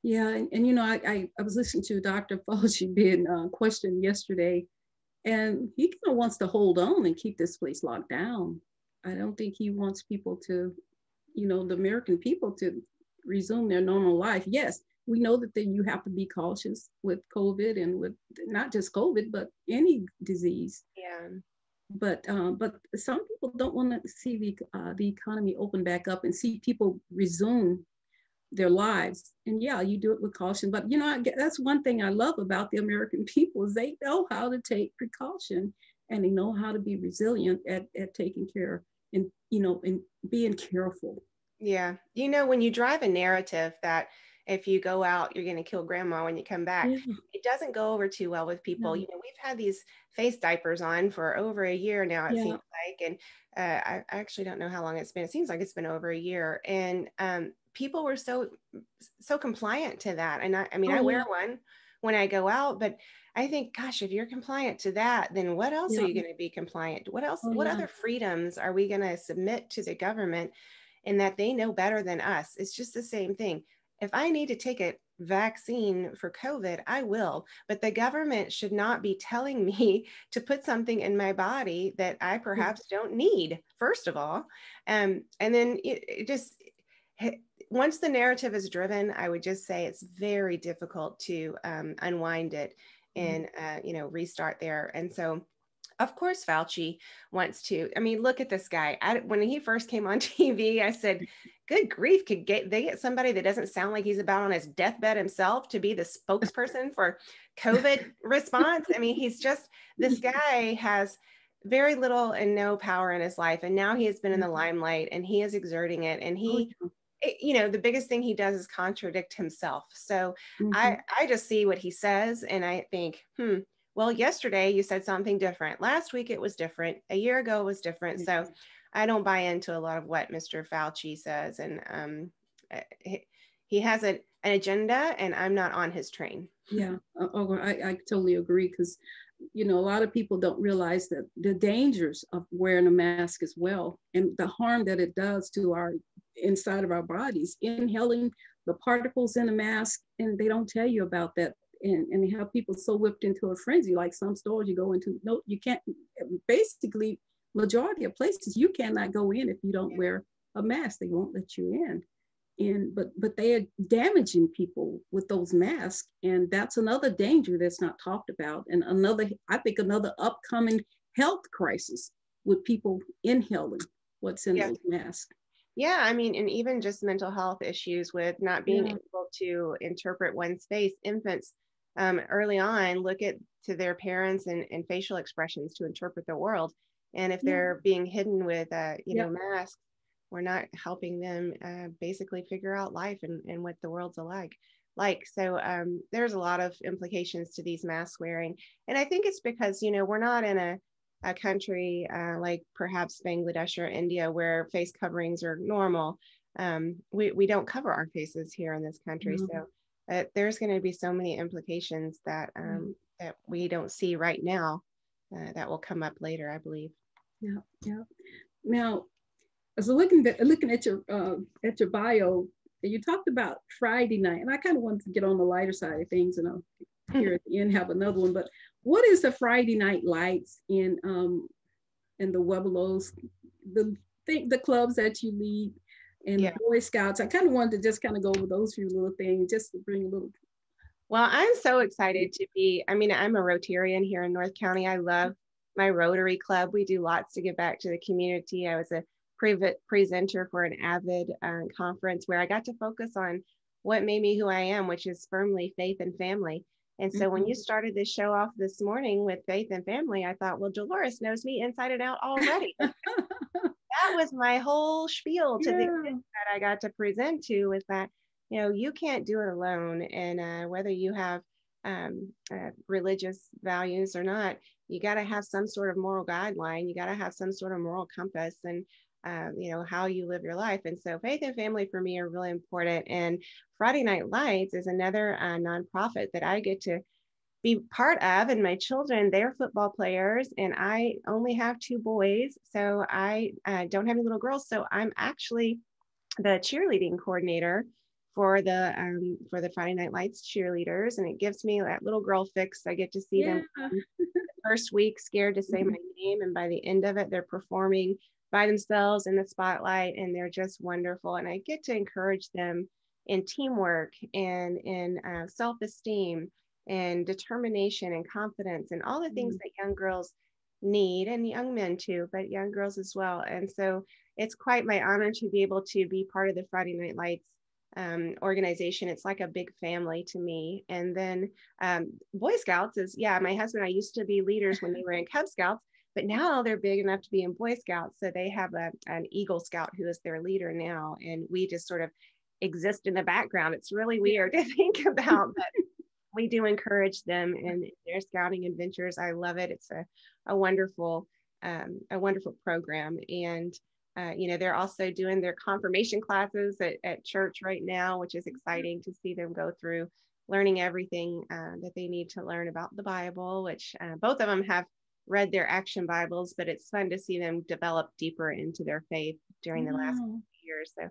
Yeah and, and you know I, I, I was listening to dr fauci being uh, questioned yesterday and he kind of wants to hold on and keep this place locked down. I don't think he wants people to you know the american people to resume their normal life. Yes, we know that then you have to be cautious with COVID and with not just COVID, but any disease. Yeah. But um, but some people don't want to see the uh, the economy open back up and see people resume their lives. And yeah, you do it with caution. But you know, I, that's one thing I love about the American people is they know how to take precaution and they know how to be resilient at, at taking care and you know and being careful. Yeah, you know, when you drive a narrative that if you go out, you're going to kill grandma when you come back. Yeah. It doesn't go over too well with people. No. You know, we've had these face diapers on for over a year now, it yeah. seems like. And uh, I, I, actually don't know how long it's been. It seems like it's been over a year. And um, people were so, so compliant to that. And I, I mean, oh, I wear yeah. one when I go out, but I think, gosh, if you're compliant to that, then what else are you going to be compliant? What else, oh, what other freedoms are we going to submit to the government? And that they know better than us. It's just the same thing if I need to take a vaccine for COVID, I will. But the government should not be telling me to put something in my body that I hmm. perhaps don't need, first of all. Um, and then it, it just, once the narrative is driven, I would just say it's very difficult to um, unwind it hmm. and, uh, you know, restart there. And so, of course, Fauci wants to. I mean, look at this guy. I, when he first came on TV, I said, good grief, could get they get somebody that doesn't sound like he's about on his deathbed himself to be the spokesperson for COVID response? I mean, he's just this guy has very little and no power in his life, and now he has been in the mm-hmm. limelight and he is exerting it, and he. Oh, it, you know the biggest thing he does is contradict himself so mm-hmm. i i just see what he says and i think hmm well yesterday you said something different last week it was different a year ago it was different mm-hmm. so I don't buy into a lot of what Mr. Fauci says, and um, eh, he, he has a, an agenda, and I'm not on his train. Yeah, oh, oh I, I totally agree because you know a lot of people don't realize that the dangers of wearing a mask as well, and the harm that it does to our inside of our bodies, inhaling the particles in a mask, and they don't tell you about that and, and they have people so whipped into a frenzy like some stores you go into no you can't basically majority of places you cannot go in if you don't wear a mask. They won't let you in. And but but they are damaging people with those masks, and that's another danger that's not talked about, and another I think another upcoming health crisis with people inhaling what's in yeah. those masks. Yeah, I mean, and even just mental health issues with not being yeah. able to interpret one's face. Infants um, early on look at to their parents and, and facial expressions to interpret the world. And if they're being hidden with uh, you know masks we're not helping them uh, basically figure out life and, and what the world's alike like. So um, there's a lot of implications to these mask wearing. And i think it's because you know we're not in a, a country uh, like perhaps bangladesh or india where face coverings are normal. Um, we, we don't cover our faces here in this country. Mm-hmm. so uh, there's going to be so many implications that um, mm-hmm. that we don't see right now uh, that will come up later i believe yeah, yeah. Now, as looking at looking at your uh, at your bio, you talked about Friday night, and I kind of wanted to get on the lighter side of things, and I'll here at the end have another one. But what is the Friday night lights in um in the Webelos, the think the clubs that you lead, and yeah. Boy Scouts? I kind of wanted to just kind of go over those few little things, just to bring a little. Well, I'm so excited to be. I mean, I'm a Rotarian here in North County. I love my Rotary Club. We do lots to give back to the community. I was a pre- presenter for an AVID uh, conference where I got to focus on what made me who I am, which is firmly faith and family. And so mm-hmm. when you mm-hmm. started this show off this morning with faith and family, I thought, well, Dolores knows me inside and out already. that was my whole spiel to yeah. the that I got to present to was that, you know, you can't do it alone. And uh, whether you have um, uh, religious values or not, you got to have some sort of moral guideline. You got to have some sort of moral compass and, uh, you know, how you live your life. And so faith and family for me are really important. And Friday Night Lights is another uh, nonprofit that I get to be part of. And my children, they're football players, and I only have two boys. So I uh, don't have any little girls. So I'm actually the cheerleading coordinator for the um, for the Friday Night Lights cheerleaders, and it gives me that little girl fix. I get to see yeah. them first week scared to say mm-hmm. my name, and by the end of it, they're performing by themselves in the spotlight, and they're just wonderful. And I get to encourage them in teamwork and in uh, self-esteem and determination and confidence and all the things mm-hmm. that young girls need and young men too but young girls as well and so it's quite my honor to be able to be part of the friday night lights um, organization. It's like a big family to me. And then um, Boy Scouts is, yeah, my husband, I used to be leaders when they were in Cub Scouts, but now they're big enough to be in Boy Scouts. So they have a, an Eagle Scout who is their leader now. And we just sort of exist in the background. It's really weird to think about, but we do encourage them in their scouting adventures. I love it. It's a, a wonderful, um, a wonderful program. And uh, you know, they're also doing their confirmation classes at, at church right now, which is exciting to see them go through learning everything uh, that they need to learn about the Bible, which uh, both of them have read their action Bibles, but it's fun to see them develop deeper into their faith during the last years. So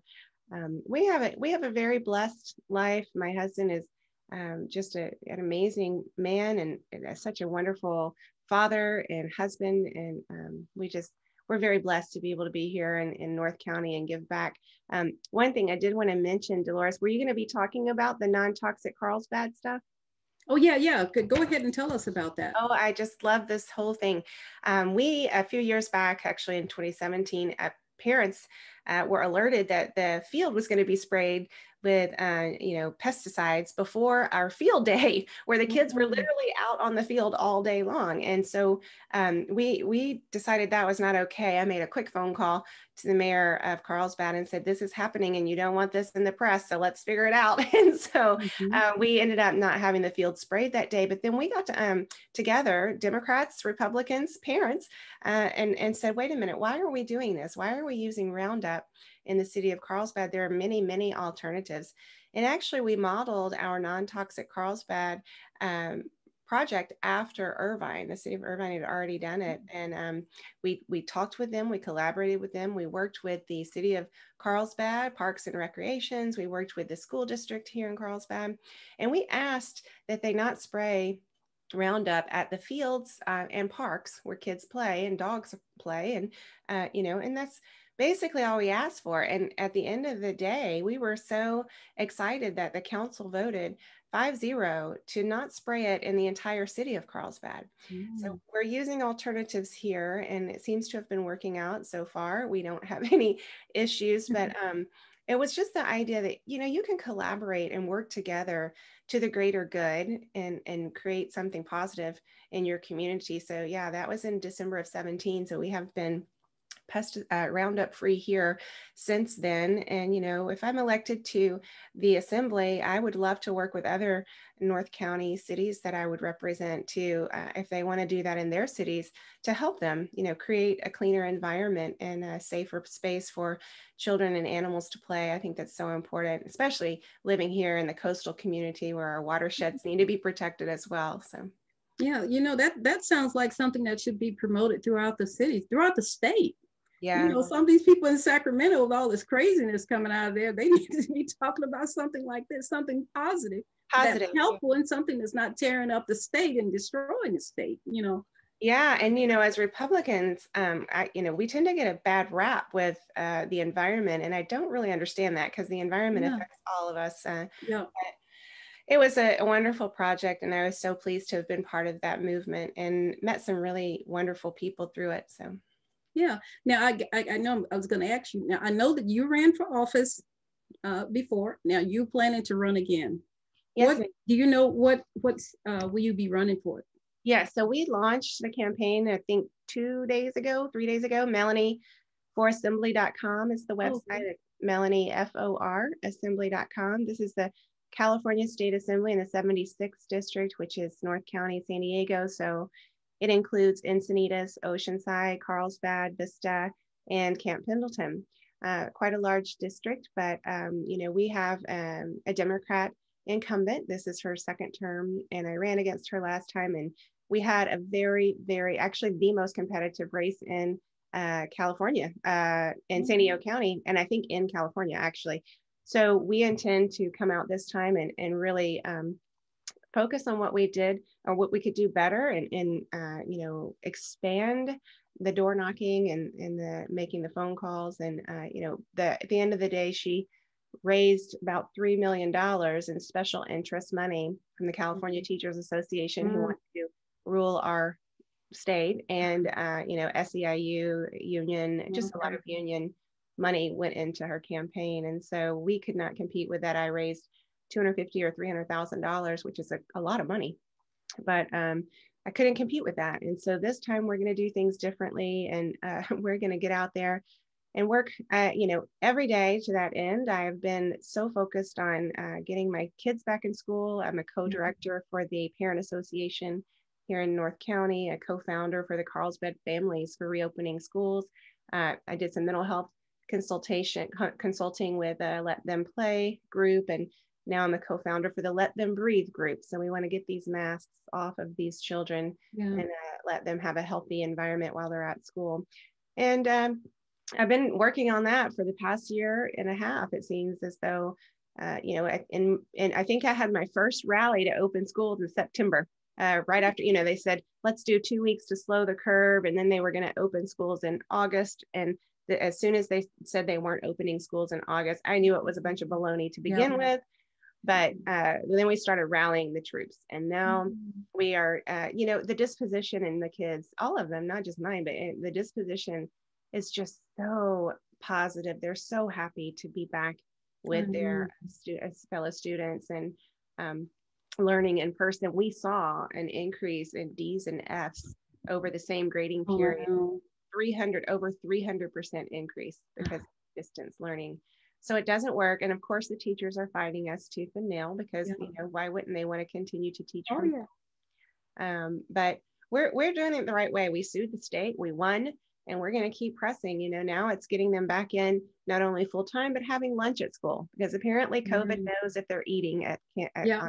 um, we have a we have a very blessed life. My husband is um, just a, an amazing man and, and such a wonderful father and husband, and um, we just we're very blessed to be able to be here in, in North County and give back. Um, one thing I did want to mention, Dolores, were you going to be talking about the non-toxic Carlsbad stuff? Oh yeah, yeah. Good. Go ahead and tell us about that. Oh, I just love this whole thing. Um, we a few years back, actually in 2017, uh, parents uh, were alerted that the field was going to be sprayed with uh, you know pesticides before our field day where the kids were mm-hmm. literally out on the field all day long and so um, we we decided that was not okay i made a quick phone call to the mayor of carlsbad and said this is happening and you don't want this in the press so let's figure it out and so mm-hmm. uh, we ended up not having the field sprayed that day but then we got to, um, together democrats republicans parents uh, and and said wait a minute why are we doing this why are we using roundup in the city of Carlsbad, there are many, many alternatives. And actually, we modeled our non toxic Carlsbad um, project after Irvine. The city of Irvine had already done it, mm-hmm. and um, we we talked with them, we collaborated with them, we worked with the city of Carlsbad Parks and Recreations, we worked with the school district here in Carlsbad, and we asked that they not spray Roundup at the fields uh, and parks where kids play and dogs play, and uh, you know, and that's basically all we asked for. And at the end of the day, we were so excited that the council voted 5-0 to not spray it in the entire city of Carlsbad. Mm. So we're using alternatives here and it seems to have been working out so far. We don't have any issues, but um, it was just the idea that you know you can collaborate and work together to the greater good and and create something positive in your community so yeah that was in december of 17 so we have been pest uh, Roundup free here since then. And, you know, if I'm elected to the assembly, I would love to work with other North County cities that I would represent to, uh, if they want to do that in their cities, to help them, you know, create a cleaner environment and a safer space for children and animals to play. I think that's so important, especially living here in the coastal community where our watersheds need to be protected as well. So. Yeah, you know that that sounds like something that should be promoted throughout the city, throughout the state. Yeah. You know, some of these people in Sacramento with all this craziness coming out of there, they need to be talking about something like this, something positive, positive, that's helpful, and something that's not tearing up the state and destroying the state. You know. Yeah, and you know, as Republicans, um, I, you know, we tend to get a bad rap with uh, the environment, and I don't really understand that because the environment yeah. affects all of us. Uh, yeah. It was a, a, wonderful project, and I was so pleased to have been part of that movement and met some really wonderful people through it. So yeah. Now I, I, I know I was going to ask you. Now I know that you ran for office uh, before. Now you planning to run again. Yes. What, do you know what what's uh, will you be running for? Yeah. So we launched the campaign. I think two days ago, three days ago. Melanie for assembly.com is the oh, website. Okay. Melanie F O R assembly.com. This is the California State Assembly in the 76th district, which is North County, San Diego. So it includes Encinitas, Oceanside, Carlsbad, Vista, and Camp Pendleton. Uh, quite a large district, but um, you know we have um, a Democrat incumbent. This is her second term, and I ran against her last time, and we had a very, very, actually the most competitive race in uh, California, uh, in San Diego mm-hmm. County, and I think in California actually. So we intend to come out this time and, and really um, focus on what we did or what we could do better and, and uh, you know expand the door knocking and, and the making the phone calls and uh, you know the at the end of the day she raised about three million dollars in special interest money from the California mm-hmm. Teachers Association mm-hmm. who want to rule our state and uh, you know SEIU union just a lot of union money went into her campaign. And so we could not compete with that. I raised 250 or $300,000, which is a, a, lot of money, but um, I couldn't compete with that. And so this time we're going to do things differently and uh, we're going to get out there and work, uh, you know, every day to that end. I have been so focused on uh, getting my kids back in school. I'm a mm-hmm. co-director for the Parent Association here in North County, a co-founder for the Carlsbad Families for reopening schools. Uh, I did some mental health consultation consulting with a Let Them Play group, and now I'm a co-founder for the Let Them Breathe group. So we want to get these masks off of these children yeah. and uh, let them have a healthy environment while they're at school. And um, I've been working on that for the past year and a half. It seems as though, uh, you know, and and I think I had my first rally to open schools in September. Uh, right after, you know, they said let's do two weeks to slow the curve, and then they were going to open schools in August. And the, as soon as they said they weren't opening schools in August, I knew it was a bunch of baloney to begin yeah. with. But uh, then we started rallying the troops, and now mm-hmm. we are, uh, you know, the disposition in the kids, all of them, not just mine, but the disposition is just so positive. They're so happy to be back with mm-hmm. their stu- fellow students and um, learning in person. We saw an increase in D's and F's over the same grading oh, period. Oh, 300 over 300% increase because distance learning. So it doesn't work. And of course, the teachers are fighting us tooth and nail because, yeah. you know, why wouldn't they want to continue to teach? Oh, yeah. Um, but we're, we're doing it the right way. We sued the state, we won and we're going to keep pressing you know now it's getting them back in not only full time but having lunch at school because apparently covid mm-hmm. knows if they're eating at, at yeah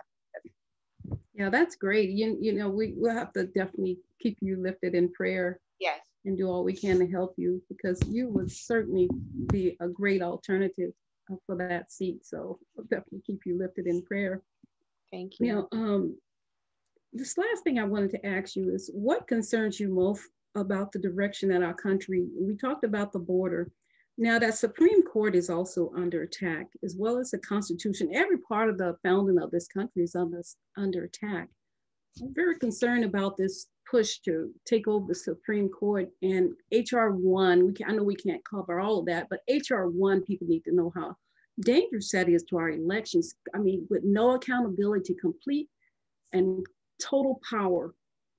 yeah that's great you, you know we will have to definitely keep you lifted in prayer yes and do all we can to help you because you would certainly be a great alternative uh, for that seat so we'll definitely keep you lifted in prayer thank you Now, um this last thing I wanted to ask you is what concerns you most about the direction that our country, we talked about the border. Now that Supreme Court is also under attack, as well as the Constitution. Every part of the founding of this country is under, under attack. I'm very concerned about this push to take over the Supreme Court and HR one. We can, I know we can't cover all of that, but HR one, people need to know how dangerous that is to our elections. I mean, with no accountability, complete and total power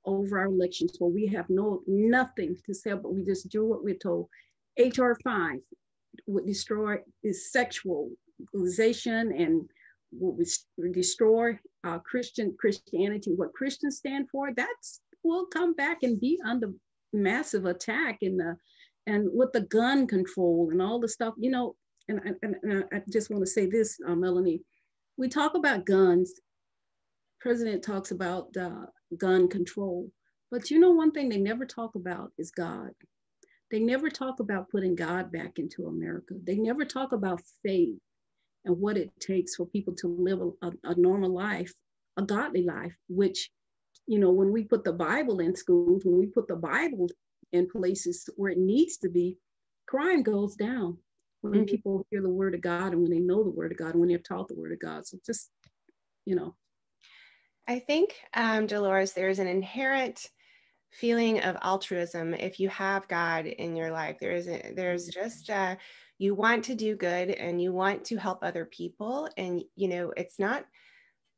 over our elections where we have no nothing to say, but we just do what we're told. HR five would destroy is sexualization and would destroy uh, Christian Christianity. What Christians stand for, that's will come back and be under massive attack in the and with the gun control and all the stuff, you know. And, and, and I just want to say this, uh, Melanie. We talk about guns. President talks about uh, gun control. But you know, one thing they never talk about is God. They never talk about putting God back into America. They never talk about faith and what it takes for people to live a, a, normal life, a godly life, which, you know, when we put the Bible in schools, when we put the Bible in places where it needs to be, crime goes down when mm-hmm. people hear the word of God and when they know the word of God and when they're taught the word of God. So just, you know, I think, um, Dolores, there's an inherent feeling of altruism if you have God in your life. There is a, there's just uh, you want to do good and you want to help other people, and you know it's not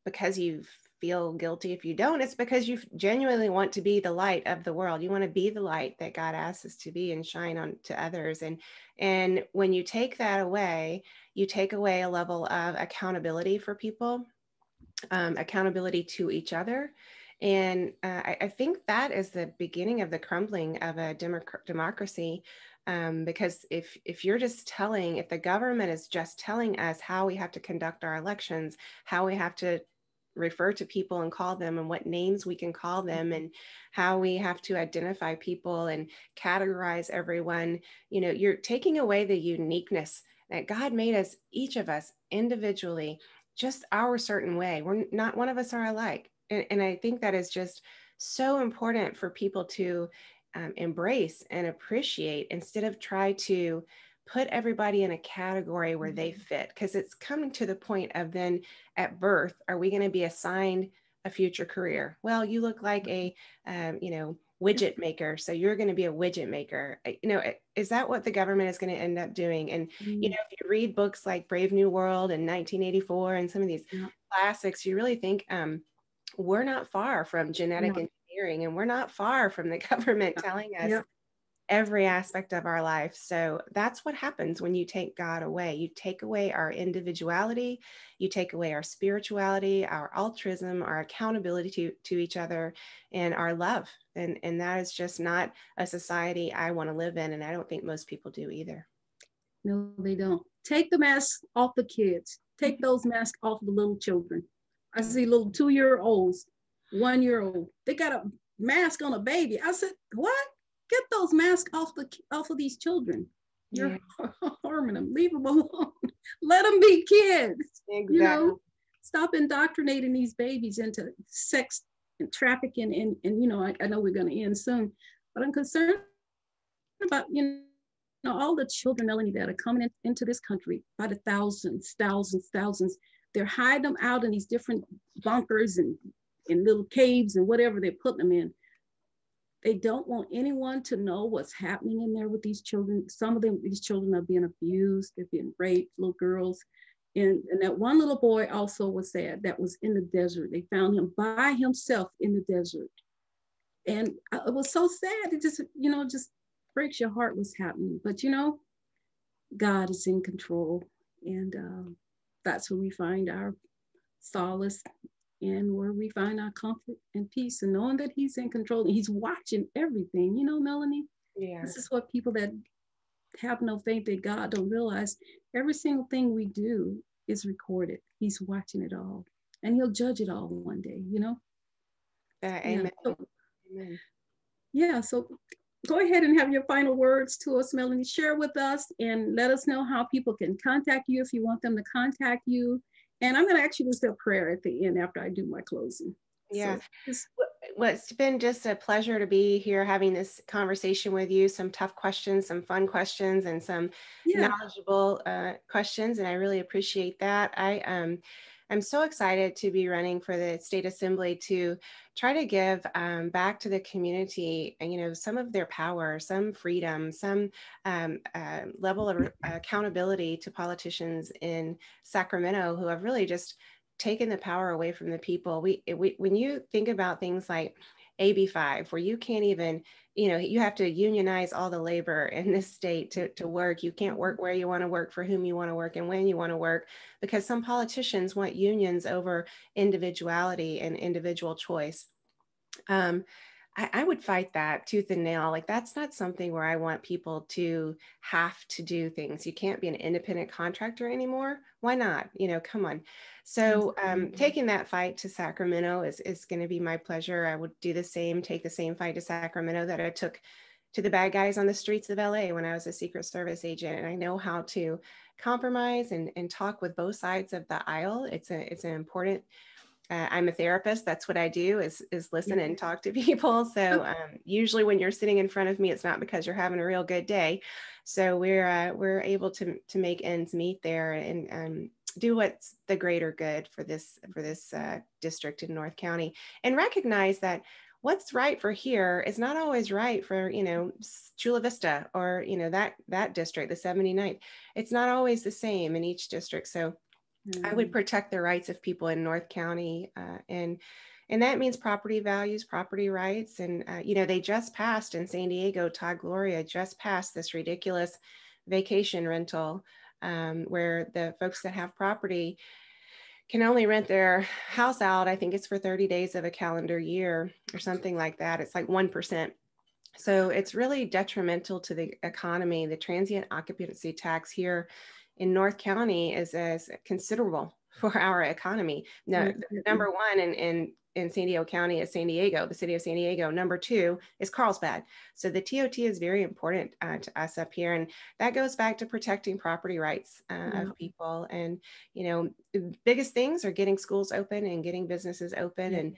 because you feel guilty if you don't. It's because you genuinely want to be the light of the world. You want to be the light that God asks us to be and shine on to others. And and when you take that away, you take away a level of accountability for people um, accountability to each other. And uh, I, I, think that is the beginning of the crumbling of a democ- democracy. Um, because if if you're just telling, if the government is just telling us how we have to conduct our elections, how we have to refer to people and call them and what names we can call them and how we have to identify people and categorize everyone you know you're taking away the uniqueness that god made us each of us individually just our certain way. We're not one of us are alike. And, and I think that is just so important for people to um, embrace and appreciate instead of try to put everybody in a category where they mm-hmm. fit because it's coming to the point of then at birth are we going to be assigned a future career well you look like a um, you know widget maker. So you're going to be a widget maker. You know, is that what the government is going to end up doing? And, mm-hmm. you know, if you read books like Brave New World and 1984 and some of these yeah. classics, you really think um, we're not far from genetic no. engineering and we're not far from the government telling us yeah every aspect of our life. So that's what happens when you take God away. You take away our individuality, you take away our spirituality, our altruism, our accountability to, to each other, and our love. And, and that is just not a society I want to live in. And I don't think most people do either. No, they don't. Take the mask off the kids. Take mm-hmm. those masks off the little children. I see little two year olds, one year old. They got a mask on a baby. I said, What? Get those masks off the off of these children. You're yeah. harming them. Leave them alone. Let them be kids. Exactly. You know, stop indoctrinating these babies into sex and trafficking. And and you know, I, I know we're going to end soon, but I'm concerned about you know all the children, Melanie, that are coming in, into this country by the thousands, thousands, thousands. They're hiding them out in these different bunkers and in little caves and whatever they're putting them in. They don't want anyone to know what's happening in there with these children. Some of them, these children are being abused, they're being raped, little girls. And, and that one little boy also was sad that was in the desert. They found him by himself in the desert. And it was so sad. It just, you know, just breaks your heart what's happening. But, you know, God is in control. And uh, that's where we find our solace and where we find our comfort and peace and knowing that he's in control and he's watching everything. You know melanie? Yeah. This is what people that have no faith in god don't realize. Every single thing we do is recorded. He's watching it all. And he'll judge it all one day you know? Uh, amen. Yeah, so, amen. Yeah so go ahead and have your final words to us melanie. Share with us and let us know how people can contact you if you want them to contact you and I'm going to actually say a prayer at the end after I do my closing. Yeah. So well, it's been just a pleasure to be here having this conversation with you. Some tough questions, some fun questions, and some yeah. knowledgeable uh, questions. And I really appreciate that. I um, I'm so excited to be running for the state assembly to try to give um, back to the community, you know, some of their power, some freedom, some um, uh, level of accountability to politicians in Sacramento who have really just taken the power away from the people. We, we when you think about things like AB5, where you can't even you know you have to unionize all the labor in this state to, to work. You can't work where you want to work for whom you want to work and when you want to work because some politicians want unions over individuality and individual choice. Um, I, I, would fight that tooth and nail. Like that's not something where I want people to have to do things. You can't be an independent contractor anymore. Why not? You know, come on. So um, taking that fight to Sacramento is is going to be my pleasure. I would do the same, take the same fight to Sacramento that I took to the bad guys on the streets of LA when I was a Secret Service agent, and I know how to compromise and, and talk with both sides of the aisle. It's a it's an important uh, I'm a therapist. That's what I do is is listen and talk to people. So um, usually when you're sitting in front of me, it's not because you're having a real good day. So we're uh, we're able to to make ends meet there and um, do what's the greater good for this for this uh, district in North County and recognize that what's right for here is not always right for you know Chula Vista or you know that that district the 79th it's not always the same in each district so Mm-hmm. I would mm. protect the rights of people in North County, uh, and and that means property values, property rights, and uh, you know they just passed in San Diego. Todd Gloria just passed this ridiculous vacation rental um, where the folks that have property can only rent their house out. I think it's for 30 days of a calendar year or something like that. It's like one percent. So it's really detrimental to the economy. The transient occupancy tax here in North County is as considerable for our economy. Now, number one in, in, in San Diego County is San Diego, the city of San Diego. Number two is Carlsbad. So the TOT is very important uh, to us up here. And that goes back to protecting property rights uh, yeah. of people. And, you know, biggest things are getting schools open and getting businesses open yeah. and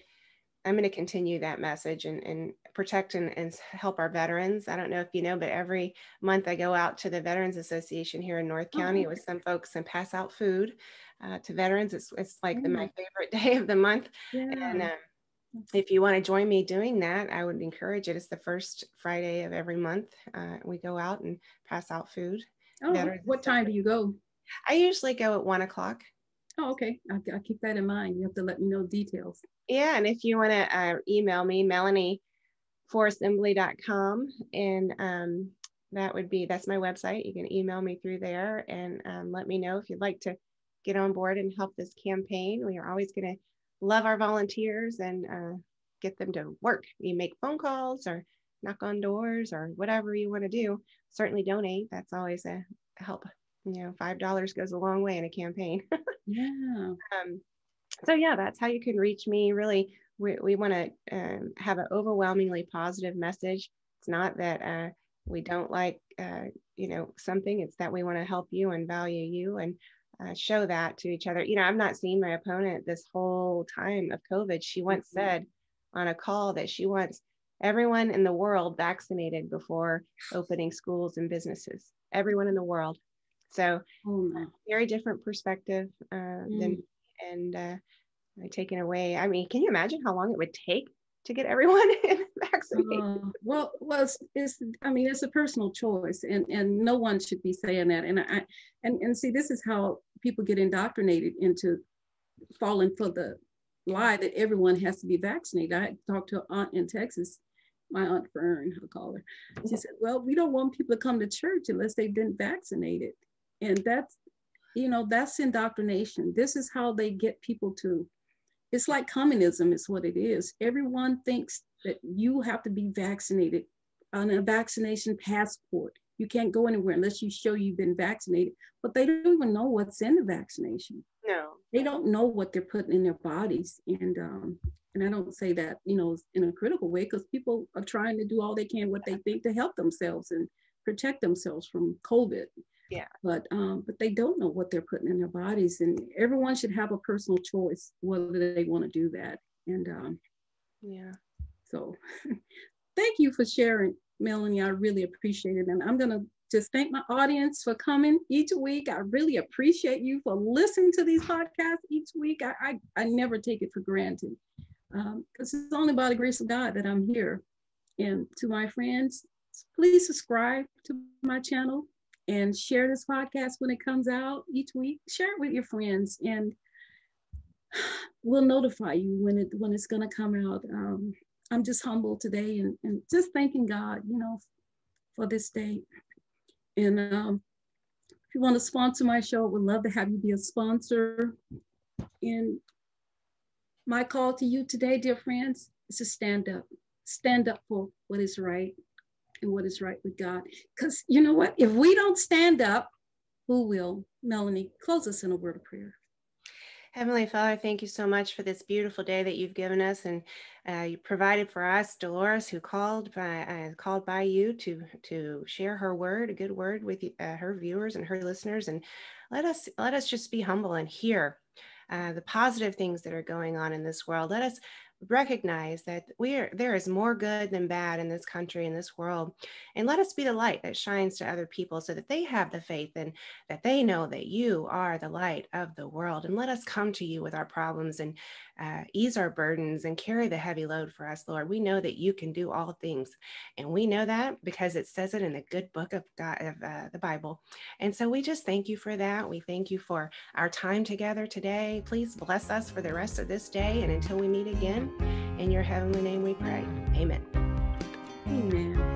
I'm going to continue that message and, and protect and, and, help our veterans. I don't know if you know, but every month I go out to the Veterans Association here in North County oh. with some folks and pass out food uh, to veterans. It's, it's like mm. the, my favorite day of the month. Yeah. And um, if you want to join me doing that, I would encourage it. It's the first Friday of every month. Uh, we go out and pass out food. Oh, what time do you go? I usually go at one o'clock. Oh, okay. I'll, I'll, keep that in mind. You have to let me know details. Yeah. And if you want to uh, email me, Melanie forassembly.com and um, that would be that's my website. You can email me through there and um, let me know if you'd like to get on board and help this campaign. We are always going to love our volunteers and uh, get them to work. You make phone calls or knock on doors or whatever you want to do. Certainly donate. That's always a help. You know five dollars goes a long way in a campaign. Yeah. Um, so yeah that's how you can reach me. Really we, we want to um, have an overwhelmingly positive message. It's not that uh, we don't like uh, you know something. It's that we want to help you and value you and uh, show that to each other. You know i've not seen my opponent this whole time of covid. She once mm-hmm. said on a call that she wants everyone in the world vaccinated before opening schools and businesses. Everyone in the world. So oh, very different perspective uh, mm. than and uh, taken away i mean can you imagine how long it would take to get everyone vaccinated. Uh, well, well, it's, it's, I mean, it's a personal choice, and and no one should be saying that. And I, and and see, this is how people get indoctrinated into falling for the lie that everyone has to be vaccinated. I talked to an aunt in Texas, my aunt Fern, I'll call her. She said, "Well, we don't want people to come to church unless they've been vaccinated," and that's, you know, that's indoctrination. This is how they get people to it's like communism is what it is. Everyone thinks that you have to be vaccinated on a vaccination passport. You can't go anywhere unless you show you've been vaccinated. But they don't even know what's in the vaccination. No, they don't know what they're putting in their bodies. And um, and I don't say that you know in a critical way because people are trying to do all they can what they think to help themselves and protect themselves from COVID yeah. But um but they don't know what they're putting in their bodies and everyone should have a personal choice whether they want to do that and um yeah. so thank you for sharing melanie. I really appreciate it and i'm going to just thank my audience for coming each week. I really appreciate you for listening to these podcasts each week. I i, I never take it for granted because um, it's only by the grace of god that i'm here. And to my friends please subscribe to my channel and share this podcast when it comes out each week. Share it with your friends, and we'll notify you when it when it's going to come out. Um, I'm just humble today and, and just thanking God, you know, for this day. And um, if you want to sponsor my show, would love to have you be a sponsor. And my call to you today, dear friends, is to stand up. Stand up for what is right and what is right with God. Because you know what? If we don't stand up, who will? Melanie, close us in a word of prayer. Heavenly Father, thank you so much for this beautiful day that you've given us, and uh, you provided for us, Dolores, who called by uh, called by you to to share her word, a good word with uh, her viewers and her listeners, and let us let us just be humble and hear uh, the positive things that are going on in this world. Let us recognize that we are there is more good than bad in this country in this world and let us be the light that shines to other people so that they have the faith and that they know that you are the light of the world and let us come to you with our problems and uh, ease our burdens and carry the heavy load for us lord. We know that you can do all things and we know that because it says it in the good book of god of uh, the bible. And so we just thank you for that. We thank you for our time together today. Please bless us for the rest of this day and until we meet again in your heavenly name we pray. Amen. Amen.